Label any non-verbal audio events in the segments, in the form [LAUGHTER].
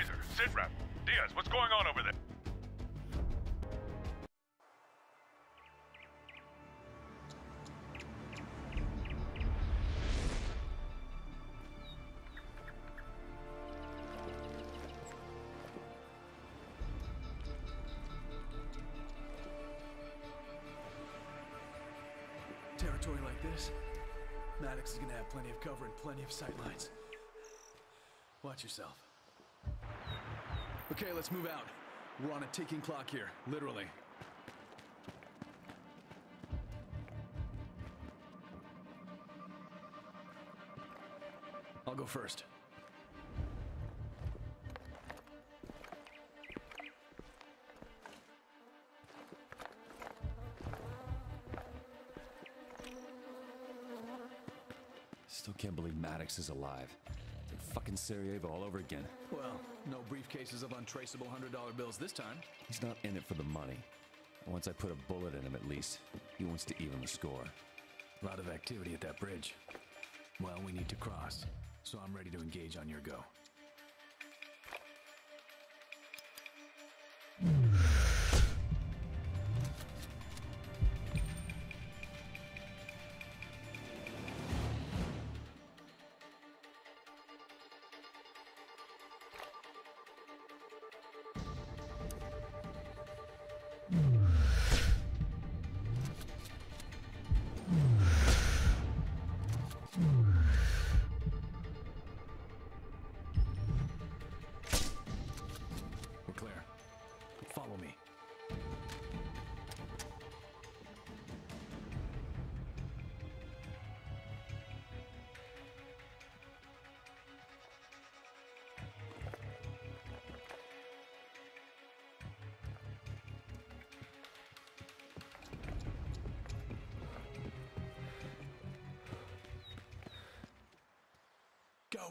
Razor, Diaz, what's going on over there? Territory like this, Maddox is gonna have plenty of cover and plenty of sight lines. Watch yourself. Okay, let's move out. We're on a ticking clock here, literally. I'll go first. Still can't believe Maddox is alive. Fucking Sarajevo all over again. Well, no briefcases of untraceable $100 bills this time. He's not in it for the money. Once I put a bullet in him, at least, he wants to even the score. A lot of activity at that bridge. Well, we need to cross, so I'm ready to engage on your go.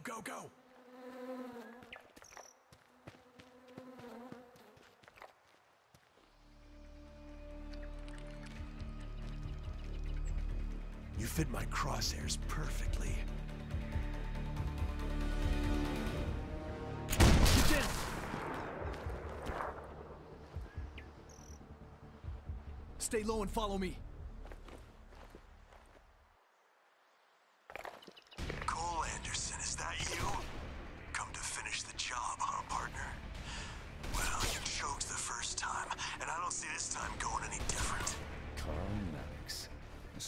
Go, go! You fit my crosshairs perfectly. Stay low and follow me.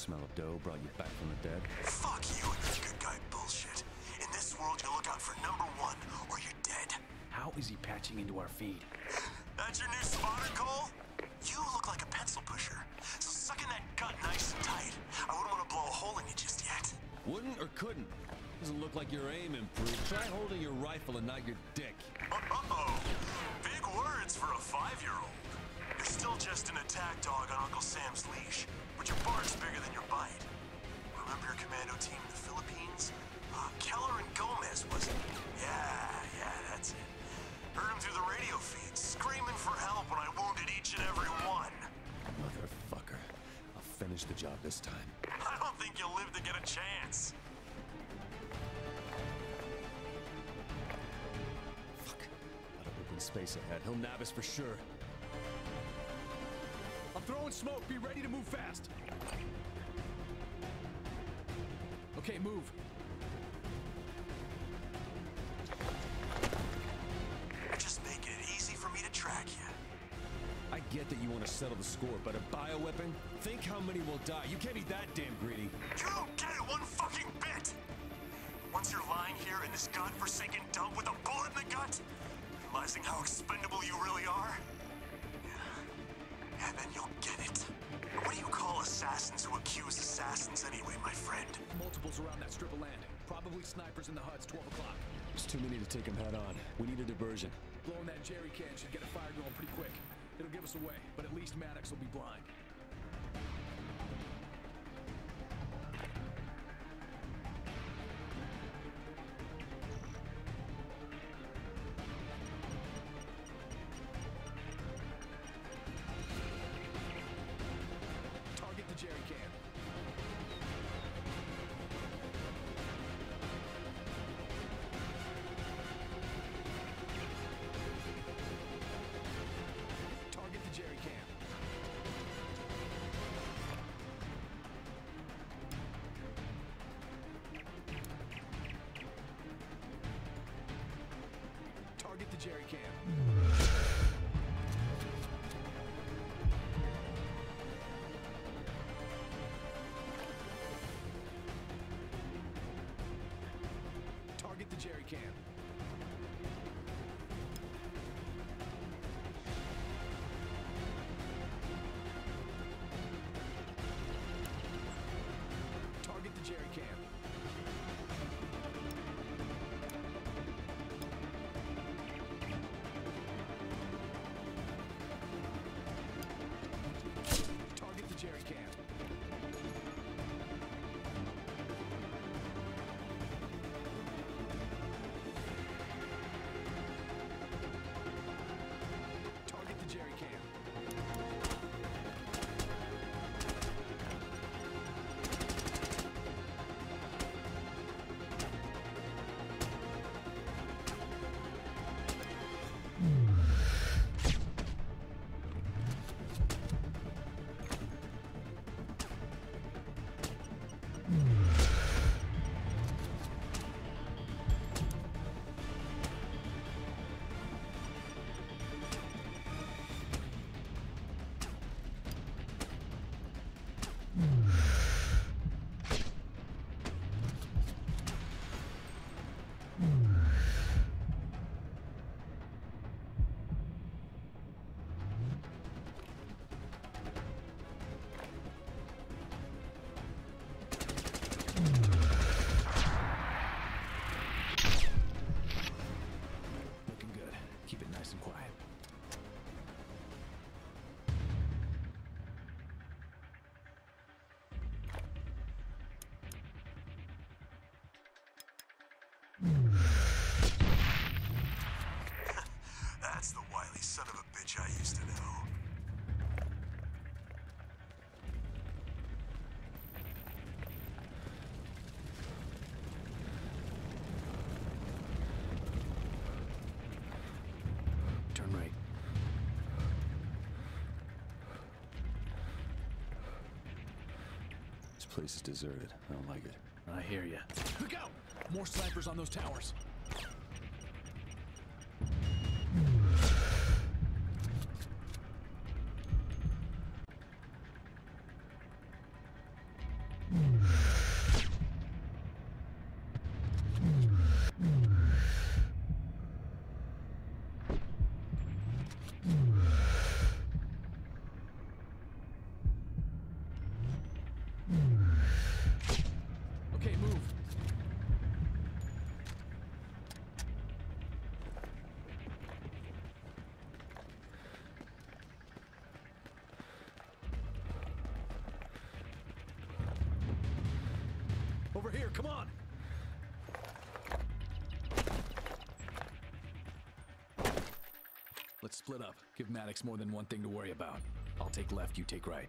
Smell of dough brought you back from the dead? Fuck you and your good guy bullshit. In this world, you look out for number one, or you're dead. How is he patching into our feed? That's your new spotter, Cole? You look like a pencil pusher, so suck in that gut nice and tight. I wouldn't want to blow a hole in you just yet. Wouldn't or couldn't? Doesn't look like your aim improved. Try holding your rifle and not your dick. Oh, big words for a five-year-old. Still just an attack dog on Uncle Sam's leash, but your bark's bigger than your bite. Remember your commando team in the Philippines? Uh, Keller and Gomez, wasn't it? Yeah, yeah, that's it. Heard him through the radio feed, screaming for help when I wounded each and every one. Motherfucker. I'll finish the job this time. [LAUGHS] I don't think you'll live to get a chance. Fuck. Lot of open space ahead. He'll nab us for sure. Throwing smoke. Be ready to move fast. Okay, move. Just make it easy for me to track you. I get that you want to settle the score, but a bioweapon? Think how many will die. You can't be that damn greedy. You don't get it one fucking bit! Once you're lying here in this godforsaken dump with a bullet in the gut, realizing how expendable you really are, strip of land. Probably snipers in the huts, 12 o'clock. There's too many to take them head on. We need a diversion. Blowing that jerry can should get a fire going pretty quick. It'll give us away, but at least Maddox will be blind. Cam. Target the jerry can. Son of a bitch I used to know. Turn right. This place is deserted. I don't like it. I hear you. Look out! More snipers on those towers. Here, come on. Let's split up. Give Maddox more than one thing to worry about. I'll take left, you take right.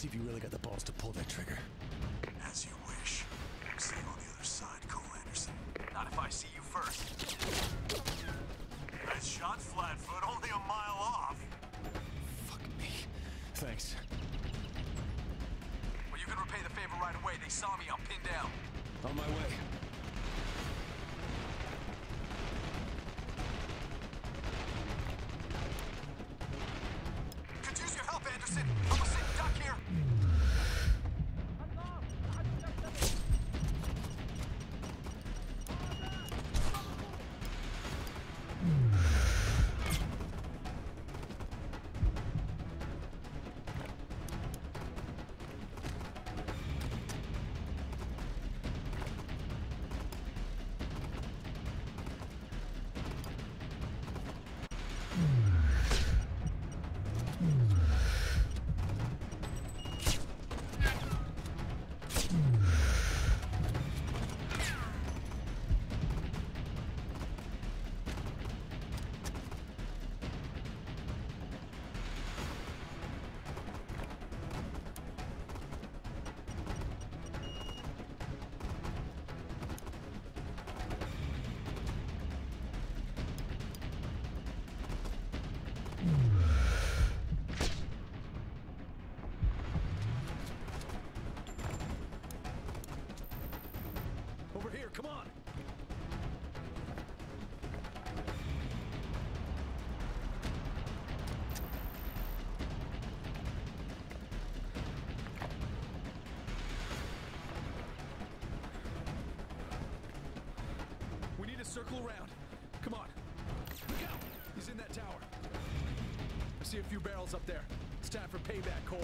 See if you really got the balls to pull that trigger. As you wish. See you on the other side, Cole Anderson. Not if I see you first. Nice shot, Flatfoot. Only a mile off. Fuck me. Thanks. Well, you can repay the favor right away. They saw me. I'm pinned down. On my way. Circle around. Come on. Look out! He's in that tower. I see a few barrels up there. It's time for payback, Cole.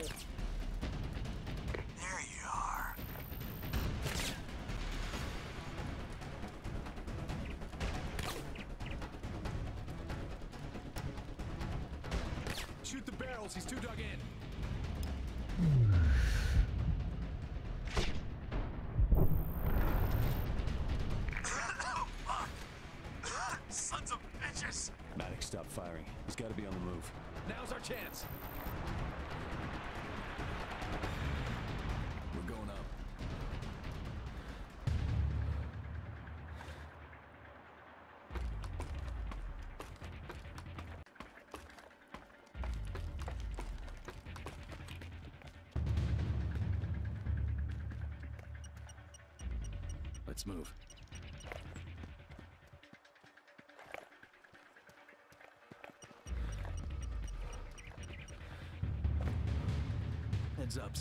Chance. We're going up. Let's move.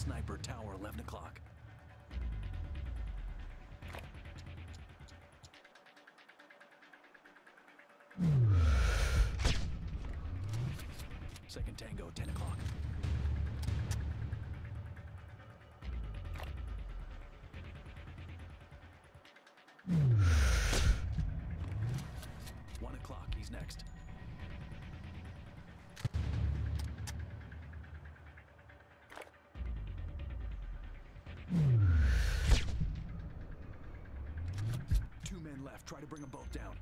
Sniper tower, 11 o'clock. Second tango, 10 o'clock. Try to bring them both down.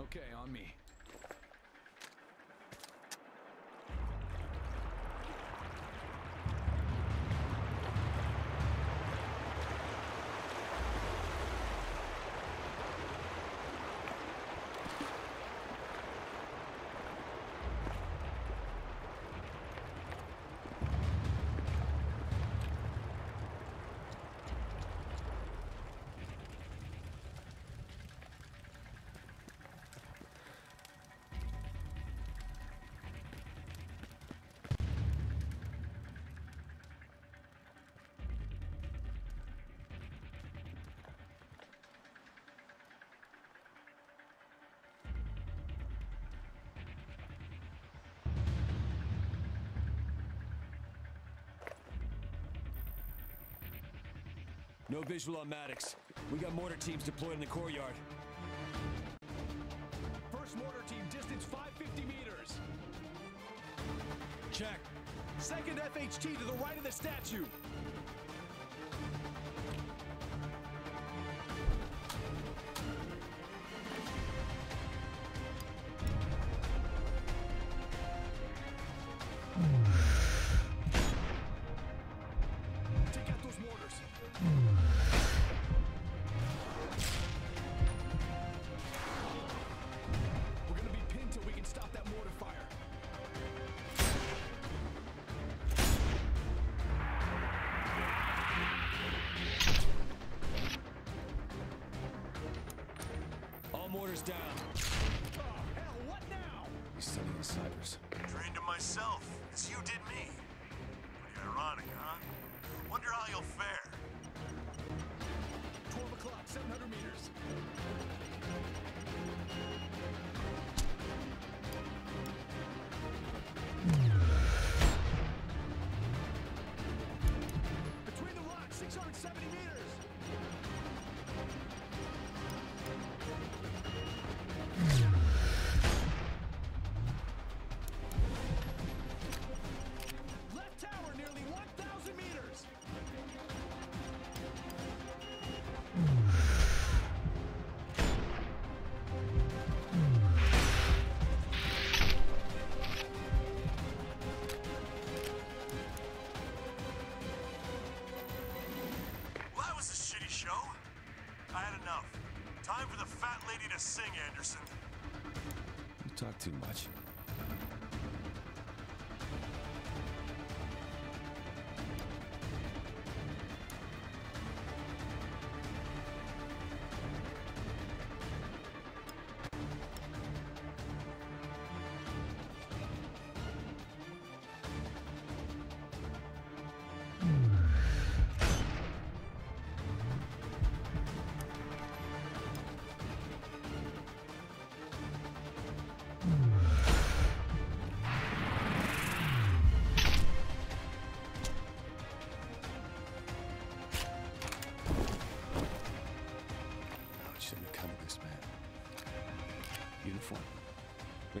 Okay, on me. No visual on Maddox. We got mortar teams deployed in the courtyard. First mortar team, distance 550 meters. Check. Second FHT to the right of the statue. All down. Oh, hell, what now? He's sending the snipers. Trained him myself, as you did me. Pretty ironic, huh? Wonder how you'll fare. I had enough. Time for the fat lady to sing, Anderson. You talk too much.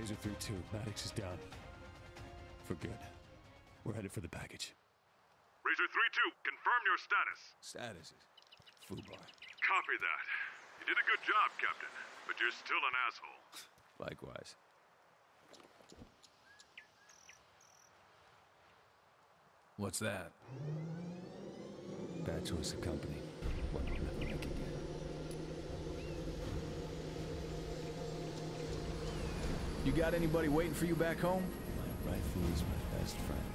Razor 3-2, Maddox is down. For good. We're headed for the package. Razor 3-2, confirm your status. Status is FUBAR. Copy that. You did a good job, Captain, but you're still an asshole. [LAUGHS] Likewise. What's that? Bad choice of company. One we'll never make again. You got anybody waiting for you back home? My rifle is my best friend.